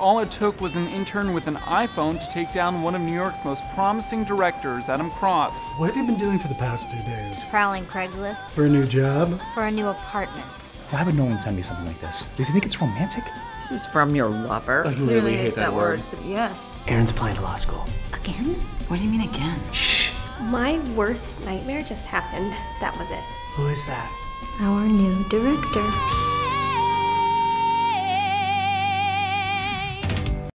All it took was an intern with an iPhone to take down one of New York's most promising directors, Adam Cross. What have you been doing for the past two days? Prowling Craigslist For a new job? for a new apartment. Why would no one send me something like this? Does he think it's romantic? This is from your lover. I really hate that word. word. yes. Aaron's applying to law school. Again? What do you mean again? Shh. My worst nightmare just happened. That was it. Who is that? Our new director.